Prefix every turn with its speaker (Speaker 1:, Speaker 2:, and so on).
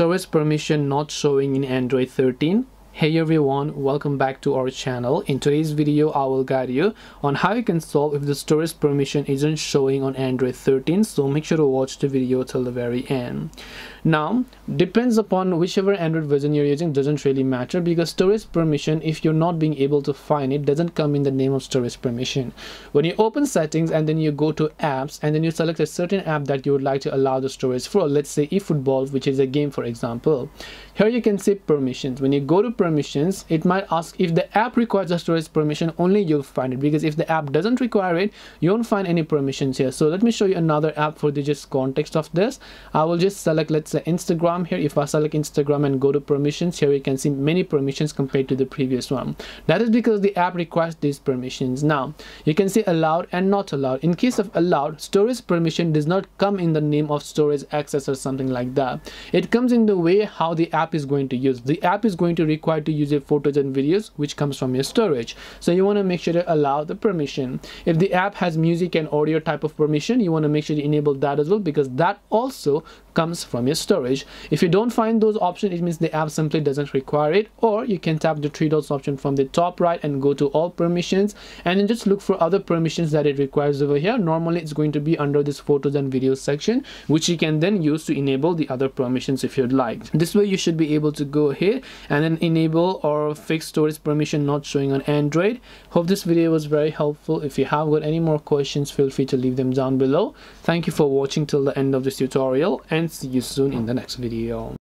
Speaker 1: storage permission not showing in Android 13? Hey everyone, welcome back to our channel. In today's video, I will guide you on how you can solve if the storage permission isn't showing on Android 13. So make sure to watch the video till the very end. Now, depends upon whichever Android version you're using doesn't really matter because storage permission, if you're not being able to find it, doesn't come in the name of storage permission. When you open settings and then you go to apps and then you select a certain app that you would like to allow the storage for, let's say eFootball, which is a game for example. Here you can see permissions. When you go to permissions, it might ask if the app requires a storage permission, only you'll find it because if the app doesn't require it, you won't find any permissions here. So let me show you another app for the just context of this. I will just select, let's say Instagram here. If I select Instagram and go to permissions, here you can see many permissions compared to the previous one. That is because the app requires these permissions. Now, you can see allowed and not allowed. In case of allowed, storage permission does not come in the name of storage access or something like that. It comes in the way how the app is going to use. The app is going to require to use your photos and videos, which comes from your storage. So you want to make sure to allow the permission. If the app has music and audio type of permission, you want to make sure to enable that as well because that also comes from your storage. If you don't find those options it means the app simply doesn't require it or you can tap the three dots option from the top right and go to all permissions and then just look for other permissions that it requires over here. Normally it's going to be under this photos and videos section which you can then use to enable the other permissions if you'd like. This way you should be able to go ahead and then enable or fix storage permission not showing on android. Hope this video was very helpful. If you have got any more questions feel free to leave them down below. Thank you for watching till the end of this tutorial and and see you soon in the next video